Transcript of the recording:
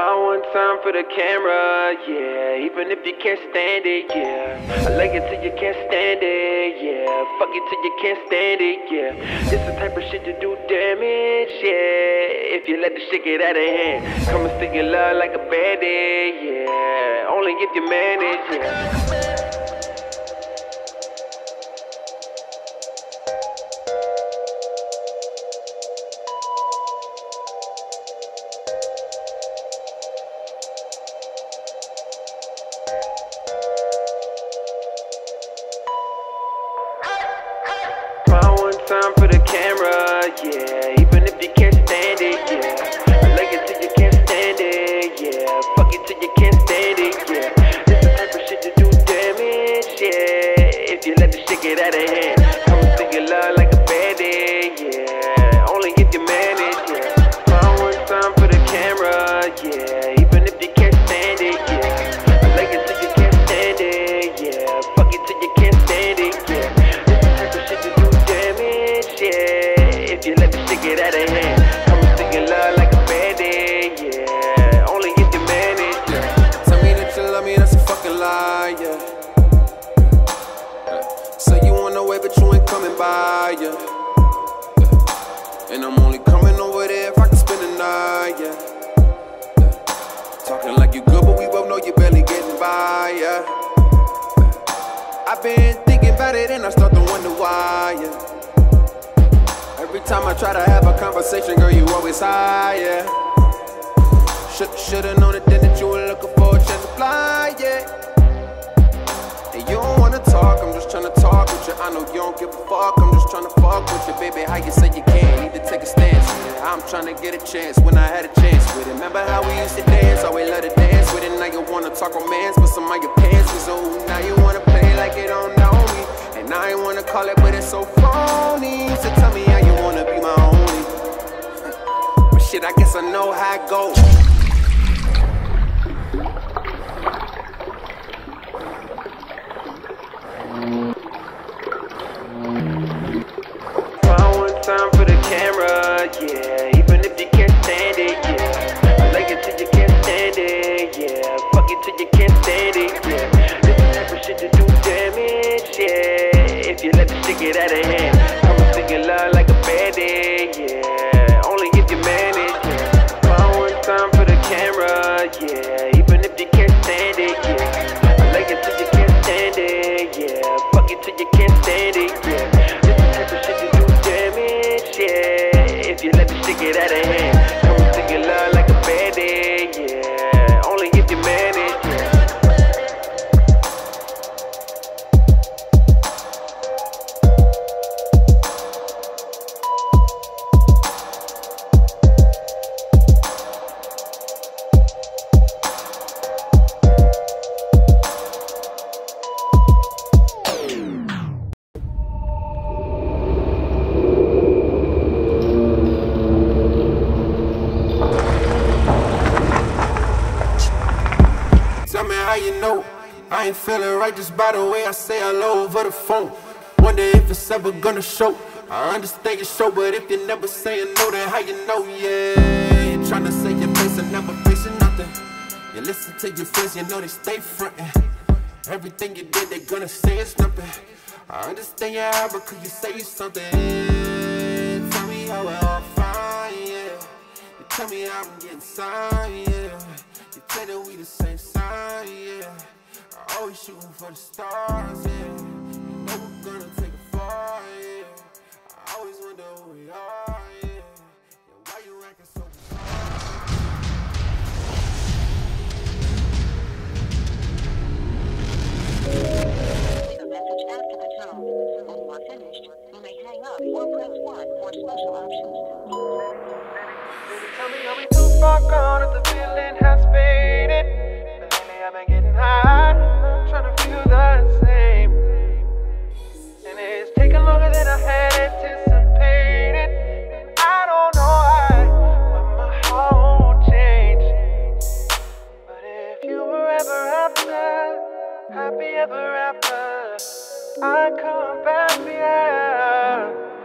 Smile one time for the camera, yeah. Even if you can't stand it, yeah. I like it till you can't stand it, yeah. Fuck it till you can't stand it, yeah. This the type of shit to do damage, yeah. If you let the shit get out of hand, come and stick your love like a bandit, yeah. Only if you manage, yeah. Time for the camera, yeah. Even if you can't stand it, yeah. I like it till you can't stand it, yeah. Fuck it till you can't stand it, yeah. This the type of shit to do damage, yeah. If you let the shit get out of hand, by, yeah. And I'm only coming over there if I can spend the night, yeah. Talking like you good, but we both know you barely getting by, yeah. I've been thinking about it and I start to wonder why, yeah. Every time I try to have a conversation, girl, you always high, yeah. Should, should've known it then that you were looking for a chance to fly, yeah. And you don't wanna talk, I'm I'm get a chance when I had a chance with it. Remember how we used to dance, always let it dance with it. Now you wanna talk romance, but some of your pants was old. Now you wanna play like you don't know me. And I ain't wanna call it, but it's so phony. So tell me how you wanna be my only. But shit, I guess I know how it goes. Let the shit get out of hand, and stick your love like a bandit, yeah. Only if you manage, yeah. One time for the camera, yeah. Even if you can't stand it, yeah. I like it till you can't stand it, yeah. Fuck it till you can't stand it, yeah. This the type of shit to do damage, yeah. If you let the shit get out of hand, and stick your love like you know I ain't feeling right just by the way I say hello over the phone. Wonder if it's ever gonna show. I understand your show, but if you never say no, then how you know? Yeah, you tryna say your face and never facing nothing. You listen to your friends, you know they stay frontin'. Everything you did, they gonna say it's nothing. I understand your heart, but could you say something? Tell me how it all fine, yeah. You tell me how I'm getting signed, yeah. I always shooting for the stars, yeah. You know we're gonna take it far, yeah. I always wonder who we are, yeah. And why you acting so Leave message after the tone. When you are finished, you may hang up or press 1 for special options. Tell me are we too far gone if the feeling has faded? But lately I've been getting high, the same. And it's taking longer than I had anticipated. And I don't know why, but my heart won't change. But if you were ever after, happy ever after, I'd come back, yeah.